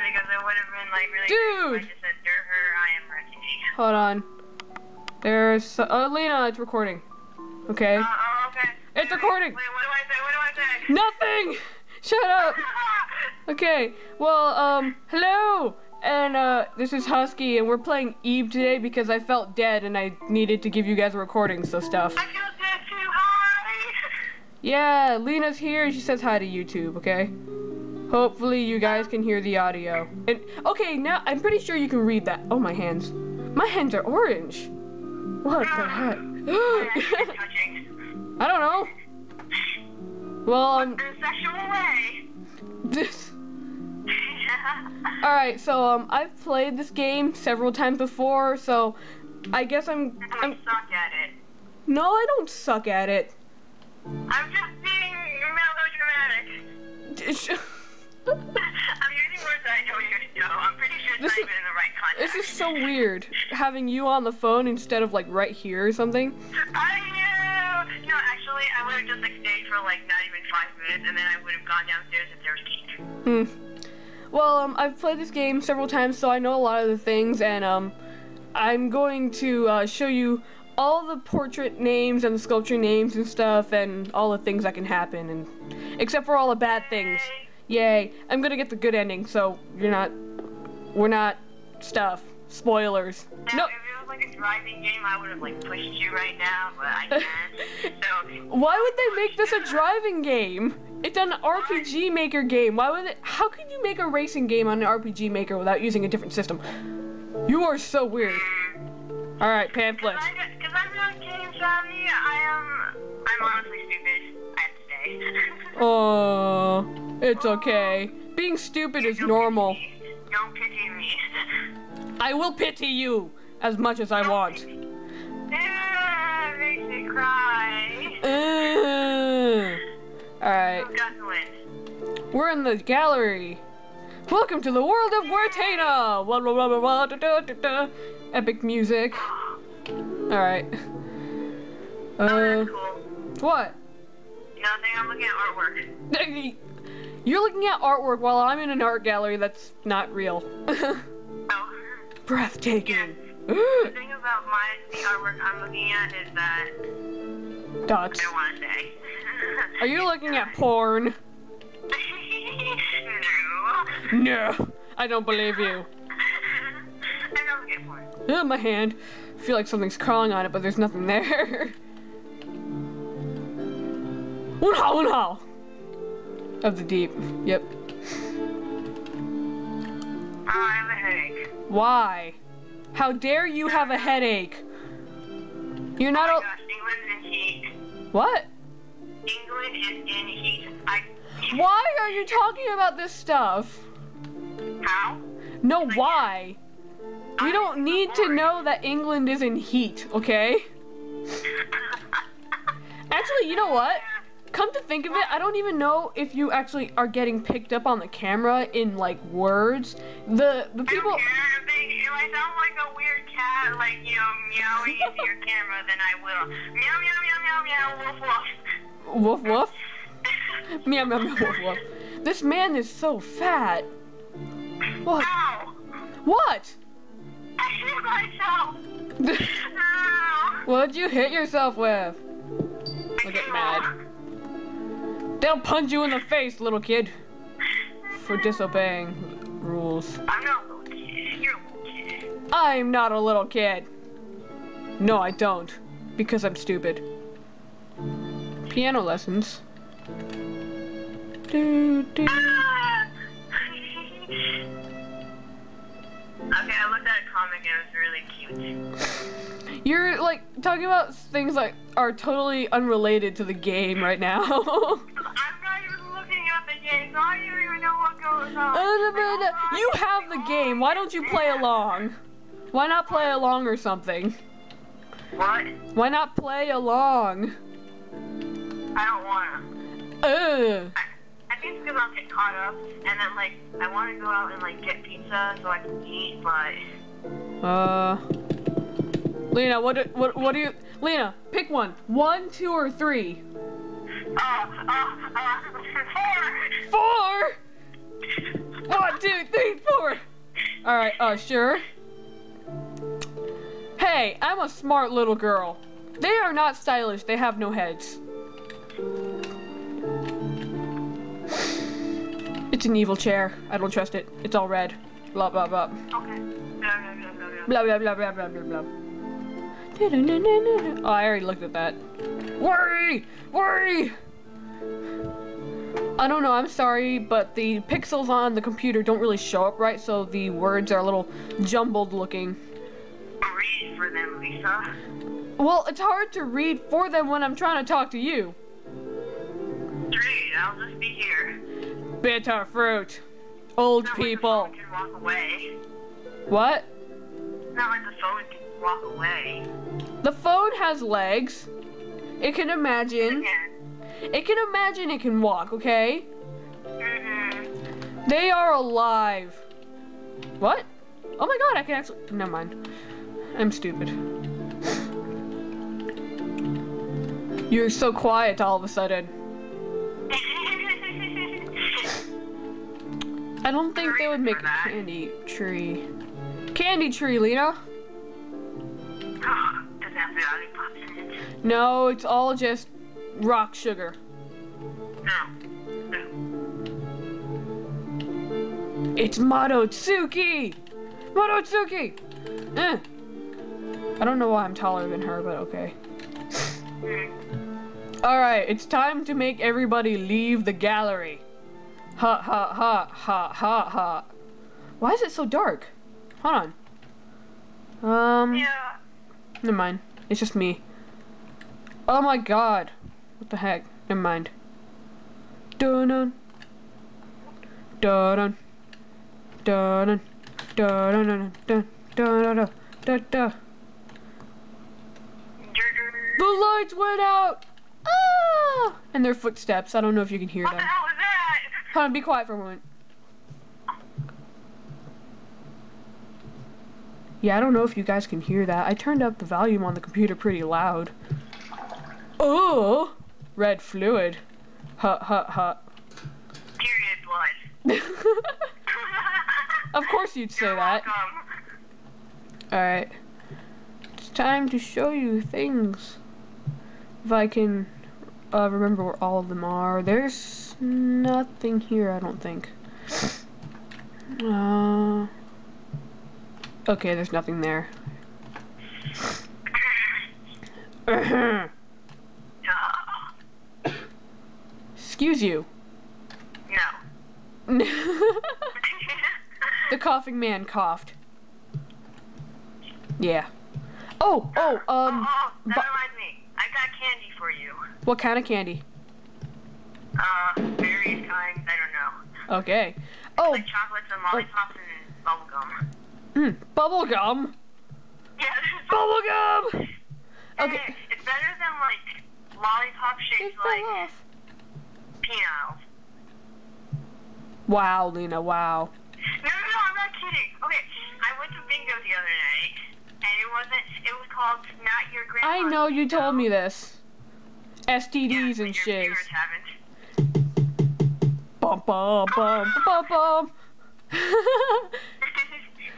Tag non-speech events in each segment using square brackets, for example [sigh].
because it would have been like really Dude! I just said "Dur her, I am. [laughs] Hold on. There's uh, Lina. It's recording. Okay. Uh, oh, okay. It's Wait, recording. Wait, what do I say? What do I say? [laughs] Nothing. Shut up. [laughs] Okay. Well, um, hello. And uh, this is Huskie, and we're playing Ib today because I felt dead and I needed to give you guys a recording, so stuff. I feel dead too high. Yeah, Lina's here. and She says hi to YouTube. Okay. Hopefully you guys can hear the audio. And okay, now I'm pretty sure you can read that. Oh, my hands. My hands are orange. What the heck? [gasps] I don't know. Well, um, In a sexual way. this. All right, so um, I've played this game several times before, so I guess I'm. I I'm suck at it. no, I don't suck at it. I'm just being melodramatic. [laughs] I'm using words that I don't even know. I'm pretty sure it's This not is- even in the right context. This is so weird having you on the phone instead of like right here or something. I know. No, actually, I would have just like stayed for like not even five minutes, and then I would have gone downstairs if there was heat. Hmm. Well, um, I've played this game several times, so I know a lot of the things, and um, I'm going to uh, show you all the portrait names and the sculpture names and stuff, and all the things that can happen, and except for all the bad things. Yay! I'm gonna get the good ending, so you're not. We're not stuff. Spoilers. Now, No. if it was like a driving game, I would have like pushed you right now, but I can't. so. [laughs] Why would they make this a driving game? It's an RPG Maker game. Why would it? How could you make a racing game on an RPG Maker without using a different system? You are so weird. Hmm. All right, pamphlets. Because I'm not savvy, I am. Um, I'm honestly stupid. I have to say. Oh, [laughs] it's okay. Being stupid is normal. Don't pity me. I will pity you as much as I want. Ah, makes me cry. Uh, all right, Who got to win? we're in the gallery. Welcome to the world of Guertena. Wah, wah, wah, wah, wah, da, da, da, da. Epic music. All right. Oh, Uh, that's cool. what? Nothing. I'm looking at artwork. [laughs] You're looking at artwork while I'm in an art gallery that's not real. [laughs] Oh. Breathtaking. The thing about my the artwork I'm looking at is that Dots. I don't want to say. Are you looking at porn? [laughs] no. No, I don't believe you. I don't get porn. Oh, my hand. I feel like something's crawling on it, but there's nothing there. [laughs] Unha, unha. Of the deep. Yep. Oh, I have a headache. Why? How dare you have a headache? You're Oh not a. gosh, England's in heat. What? England is in heat. I. Why are you talking about this stuff? How? No, why? We don't need to know that England is in heat, okay? [laughs] Actually, you know what? Come to think of it, I don't even know if you actually are getting picked up on the camera in like words. The the I people don't care if, they, I sound like a weird cat, like, you know, meowing into your [laughs] camera, then I will. Meow, meow, meow, meow, meow, woof, woof. woof woof [laughs] meow meow meow woof woof. This man is so fat. What? Ow! What? I hit myself! [laughs] What'd you hit yourself with? Look at mad. They'll punch you in the face, little kid, for disobeying rules. I'm not a little kid. You're a little kid. I'm not a little kid. No, I don't. Because I'm stupid. Piano lessons. Do, do. Ah! [laughs] okay, I looked at a comic and it was really cute. [laughs] You're like talking about things like are totally unrelated to the game right now. [laughs] game, I even know what goes on. you have the game. Why don't you play along? Why not play along or something? What? Why not play along? I don't wanna. Ugh. I think it's because I'll get caught up, and then like I want to go out and like get pizza so I can eat, but Uh. Lina, what do, what what do you Lina, pick one. One, two, or three. Uh, uh, uh, four. Four! One, two, three, Alright, uh, sure. Hey, I'm a smart little girl. They are not stylish, they have no heads. It's an evil chair. I don't trust it. It's all red. Blah blah blah. Okay. Blah, blah. Blah blah blah blah blah blah. Oh, I already looked at that. Worry! Worry! I don't know, I'm sorry, but the pixels on the computer don't really show up right, so the words are a little jumbled looking. Read for them, Lisa. Well, it's hard to read for them when I'm trying to talk to you. Read, I'll just be here. Bitter fruit. Old Not people. phone can walk away. What? Not like the phone can walk away. The phone has legs. It can imagine. Yeah. It can imagine it can walk, okay? Mm-hmm. They are alive. What? Oh my god, I can actually. Never mind. I'm stupid. [laughs] You're so quiet all of a sudden. [laughs] I don't think they would make a candy tree. Candy tree, Lina? [gasps] Does it have lollipops in it? No, it's all just rock sugar. No. No. It's Madotsuki! Madotsuki! Eh. I don't know why I'm taller than her, but okay. [laughs] Alright, it's time to make everybody leave the gallery. Ha ha ha ha ha ha. Why is it so dark? Hold on. Um, Yeah. never mind. It's just me. Oh my god. What the heck? Never mind. Dun dun. Dun dun. Dun dun. Dun dun dun dun dun dun dun dun. The lights went out! Ah! And their footsteps. I don't know if you can hear What the them. hell was that? Hold on, be quiet for a moment. Yeah, I don't know if you guys can hear that. I turned up the volume on the computer pretty loud. Oh! Red fluid. Hut, hut, hut. Period blood. [laughs] of course you'd say You're that. Alright. It's time to show you things. If I can uh, remember where all of them are. There's nothing here, I don't think. Uh, okay, there's nothing there. [laughs] [laughs] No. Excuse you. No. [laughs] the coughing man coughed. Yeah. Oh, oh, um, oh, that bu- reminds me. I got candy for you. what kind of candy? Uh, various kinds. I don't know. Okay. Oh, Like chocolates and lollipops and bubblegum. mm, bubble gum. Yeah. [laughs] Bubble gum. Okay. It's better than like lollipop shaped like off. Peanuts. Wow, Lina, wow. No, no, no, I'm not kidding. Okay, I went to bingo the other night, and it wasn't. It was called Not Your Grandma. I know you told me this. Yeah, STDs but and your shiz. viewers haven't. Bum bum bum [laughs] bum bum. [laughs]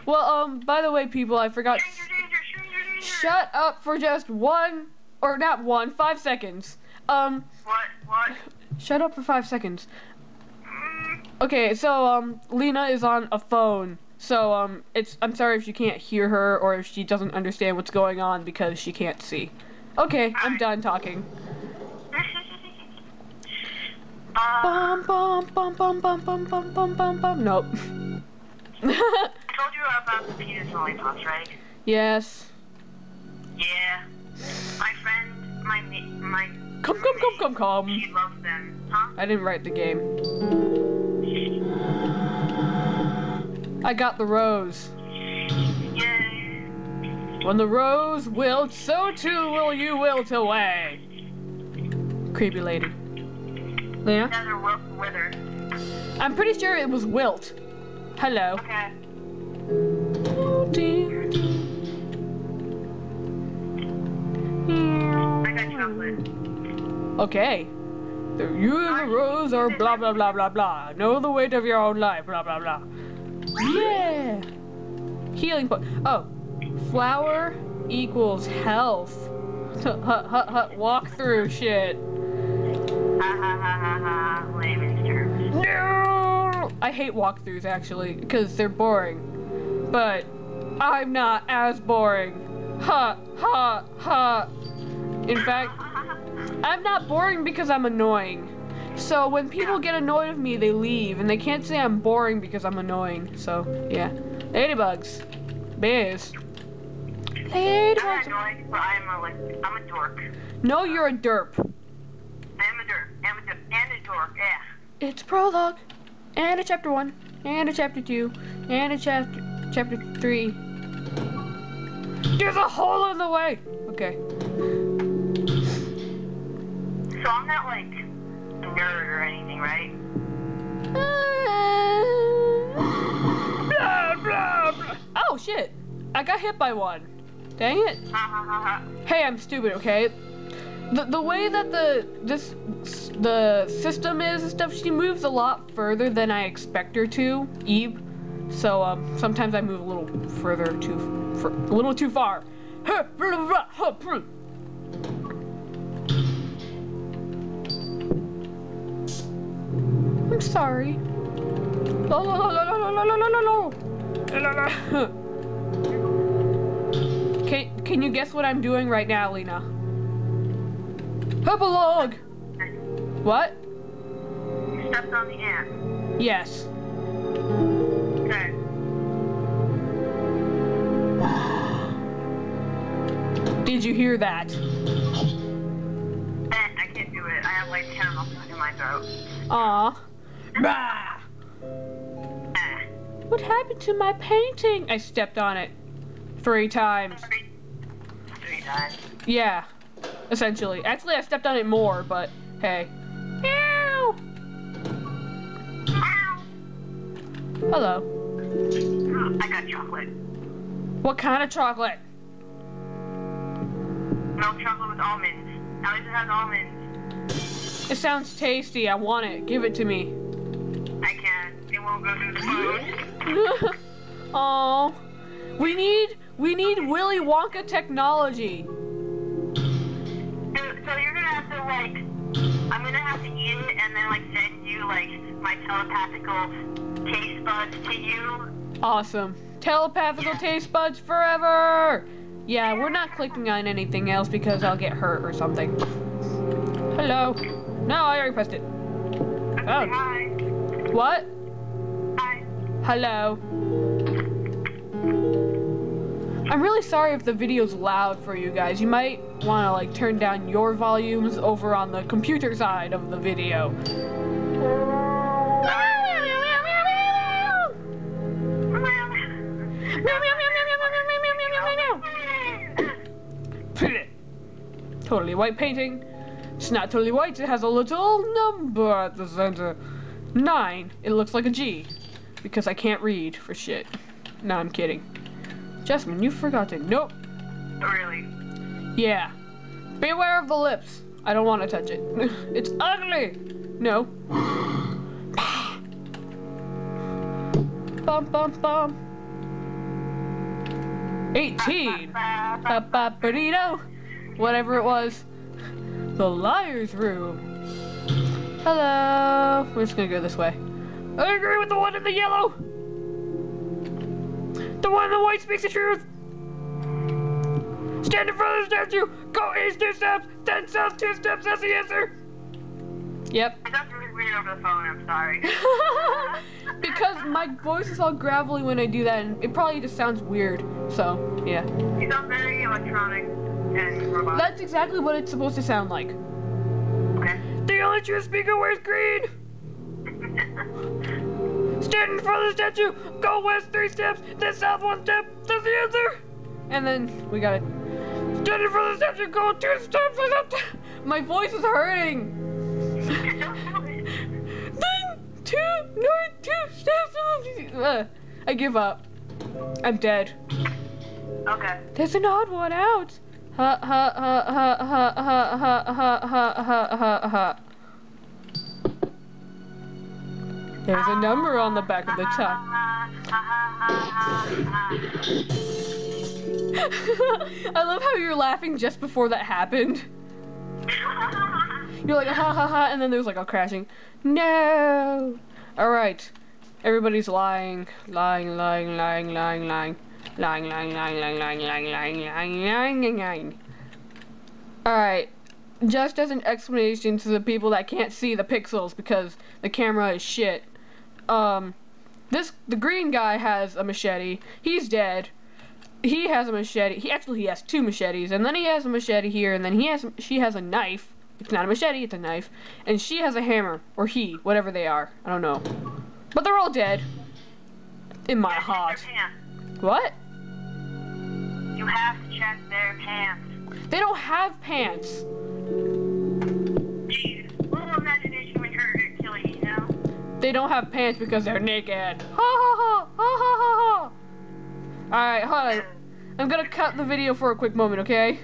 well, um, by the way, people, I forgot. Stranger danger, stranger danger. Shut up for just one, or not one, five seconds. Um, What? What? Shut up for five seconds. Okay, so um, Lina is on a phone. So um, it's I'm sorry if you can't hear her or if she doesn't understand what's going on because she can't see. Okay, I'm done talking. uh, Bum bum bum bum bum bum bum bum bum bum. Nope. [laughs] I told you about the penis lollipops, right? yes. Yeah. My friend, my my. Come come come come come. She loves them, huh? I didn't write the game. I got the rose. Yay. When the rose wilts, so too will you wilt away. Creepy lady. Lina? Another wolf wither. I'm pretty sure it was wilt. Hello. Okay. I got chocolate. Okay. The you and the rose are blah blah blah blah blah. Know the weight of your own life, blah blah blah. Yeah. healing point. Oh, flower equals health. Hut, hut, hut, walk through shit. No! I hate walkthroughs actually, because they're boring. But I'm not as boring. Ha, ha, ha. In fact, I'm not boring because I'm annoying. So when people get annoyed of me, they leave, and they can't say I'm boring because I'm annoying. So, yeah. Ladybugs. Bears. I'm Ladybugs. annoying, but I'm a like I'm a dork. No, you're a derp. I'm a dork. I'm a dork and a dork. Yeah. It's prologue, and a chapter one, and a chapter two, and a chapter chapter three. There's a hole in the way. Okay. So I'm not like a nerd or anything, right? Blah, [laughs] blah, blah. Oh shit! I got hit by one. Dang it. [laughs] Hey, I'm stupid. Okay. The, the way that the this the system is and stuff, she moves a lot further than I expect her to, Ib. So um, sometimes I move a little further too, fur, a little too far. [laughs] I'm sorry. La la la la la la la. La la la. Can Can you guess what I'm doing right now, Lina? Epilogue. What? You stepped on the ant. Yes. Okay. [sighs] Did you hear that? Eh, I can't do it. I have like chemicals in my throat. Aw. Bah. What happened to my painting? I stepped on it three times. Three, times. Yeah, essentially. Actually, I stepped on it more, but hey. Meow. Hello. I got chocolate. What kind of chocolate? Milk chocolate with almonds. At least it has almonds. It sounds tasty. I want it. Give it to me. [laughs] Oh, we need we need Willy Wonka technology. So, so you're gonna have to like, I'm gonna have to eat it and then like send you like my telepathical taste buds to you. Awesome. Telepathical taste buds forever. Yeah, we're not clicking on anything else because I'll get hurt or something. Hello. No, I already pressed it. Okay, Oh. Hi. What? Hello. I'm really sorry if the video's loud for you guys. You might want to like turn down your volumes over on the computer side of the video. Totally white painting. It's not totally white, it has a little number at the center. Nine. It looks like a G. Because I can't read for shit. No, I'm kidding. Jasmine, you forgot to. Nope. Really? Yeah. Beware of the lips. I don't want to touch it. [laughs] it's ugly. No. [sighs] bum bum bum. 18. Ba-ba-ba-dee-do. Whatever it was. The liar's room. Hello. We're just gonna go this way. I agree with the one in the yellow. The one in the white speaks the truth. Stand in front of the statue. Go east two steps. Then south two steps. That's the answer. Yep. I got really weird over the phone. I'm sorry. [laughs] because my voice is all gravelly when I do that, and it probably just sounds weird. So, yeah. You sound very electronic and robotic. That's exactly what it's supposed to sound like. Okay. The only true speaker wears green. [laughs] Stand in front of the statue. Go west three steps. Then south one step. That's the answer. And then we got it. Stand in front of the statue. Go two steps. My voice is hurting. Then two north two steps. Uh, I give up. I'm dead. okay. There's an odd one out. Ha ha ha ha ha ha ha ha ha ha ha There's a number on the back of the top. I love how you're laughing just before that happened. You're like ha ha ha, and then there's like a crashing. No. All right. Everybody's lying, lying, lying, lying, lying, lying, lying, lying, lying, lying, lying, lying, lying, lying, lying, lying. All right. Just as an explanation to the people that can't see the pixels because the camera is shit. Um, this the green guy has a machete. He's dead. He has a machete. He actually he has two machetes, and then he has a machete here, and then he has she has a knife. It's not a machete, it's a knife. And she has a hammer, or he, whatever they are. I don't know. But they're all dead. In my Yeah, check their heart. What? You have to check their pants. They don't have pants. They don't have pants because they're naked. Ha ha ha! Ha ha ha! Alright, hold on. I'm gonna cut the video for a quick moment, okay?